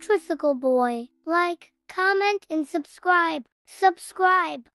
Tricycle Boy. Like, comment, and subscribe. Subscribe.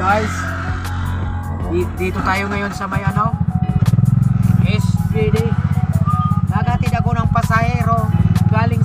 guys. Dito tayo ngayon sa may ano SPD nagatid ako ng pasahero galing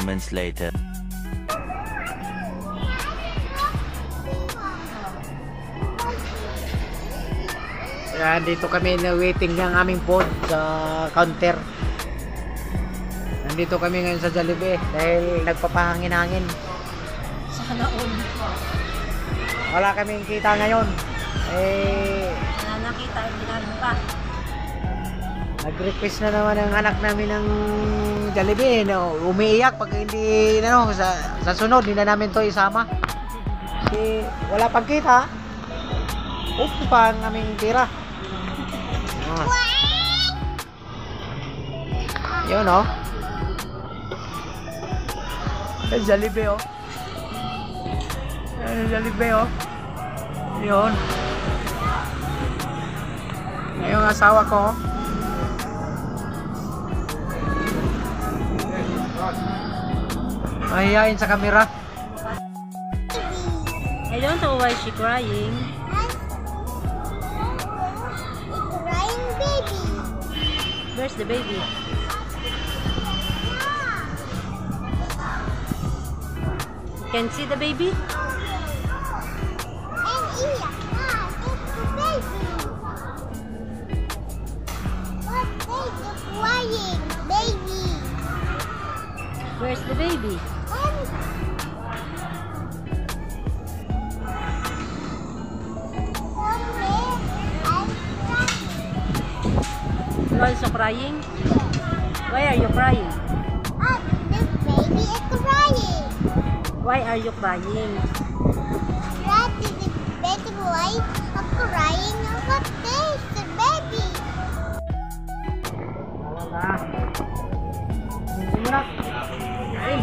moments later. Ayan, dito kami na waiting ng aming food sa counter. Nandito kami ngayon sa Jollibee dahil nagpapahangin-hangin. Sana all. Wala kaming kita ngayon. Eh, nakita, ginagawa pa. Nag-request na naman ang anak namin ng Jollibee. No, umiiyak pag hindi, ano, sa, sa sunod, hindi na namin to isama. Kasi wala pang kita. Upo pa ang aming tira. Ah. Yun, oh. Ang Jollibee, oh. Ang Jollibee, oh. Yun. Yung asawa ko, oh. Mahihain sa kamera. I don't know why she crying. Crying baby. Where's the baby? Can see the? Baby. Where's the baby? Crying? Why are you crying? Oh, this baby is crying. Why are you crying? That is the baby boy of crying. What is the baby? Wala. Hindi mo na. Kain.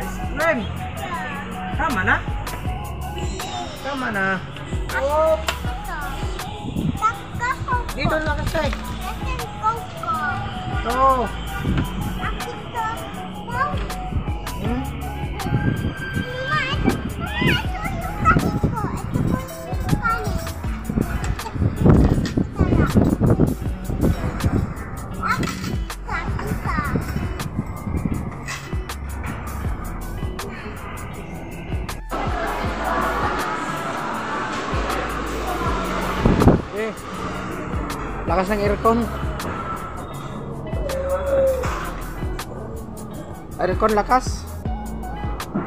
Ice cream. Tama na. Tama na. Oh, dito na kasi. No. Hmm? Eh. Lakas ng aircon. Aircon lakas.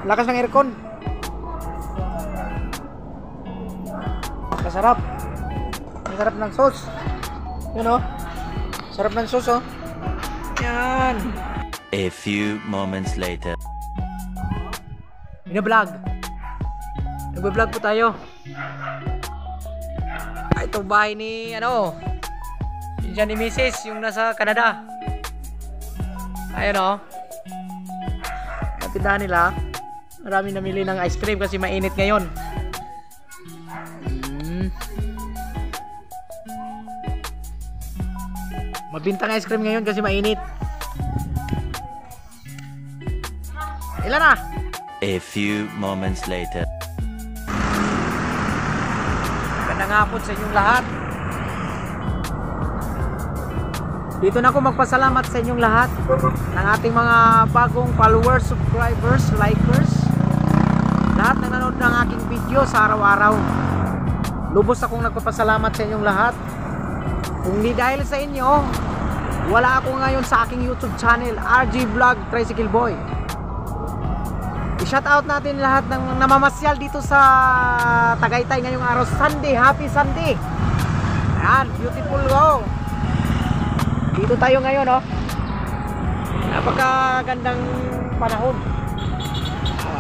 Lakas ng aircon. Masarap. Masarap ng sauce. Yun oh. Sarap ng sauce oh. Yan. A few moments later. Binablog. Nagbablog po tayo. Ah, ito bahay ni ano. Siya ni Mrs. yung nasa Canada. Ayun oh. Tindahan nila. Marami namili ng ice cream kasi mainit ngayon. Mm. Mabintang ice cream ngayon kasi mainit. Ilan na? A few moments later. Magandang hapon sa inyong lahat. Dito na ako magpasalamat sa inyong lahat ng ating mga bagong followers, subscribers, likers. ng aking video sa araw-araw. Lubos akong nagpapasalamat sa inyong lahat. Kung di dahil sa inyo, wala ako ngayon sa aking YouTube channel, RG Vlog Tricycle Boy. I-shout out natin lahat ng namamasyal dito sa Tagaytay ngayong araw, Sunday. Happy Sunday! Ayan, beautiful go! Dito tayo ngayon, oh. Napakagandang panahon.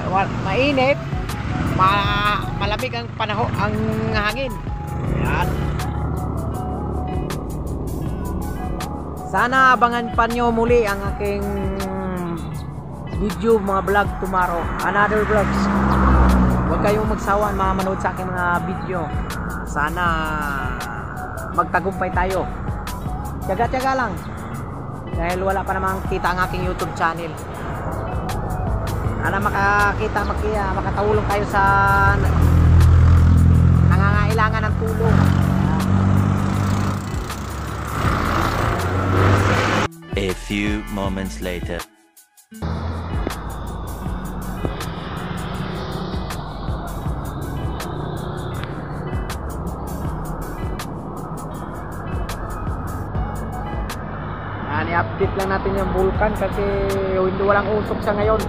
Ah, mainit, ma malamig ang panahon, ang hangin. Ayan. Sana abangan pa nyo muli ang aking video, mga vlog tomorrow. Another vlogs. Huwag kayong magsawa mga manood sa aking mga video. Sana magtagumpay tayo. Tiyaga-tiyaga lang. Dahil wala pa namang kita ang aking YouTube channel. Sana makakita, makia, makatulong tayo sa nangangailangan ng tulong. A few moments later. I-update lang natin yung vulkan kasi hindi walang usok sa ngayon.